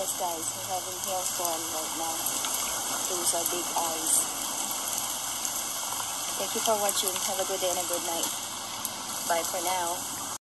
Yes, guys. We're having hailstorm right now. Those are big eyes. Thank you for watching. Have a good day and a good night. Bye for now.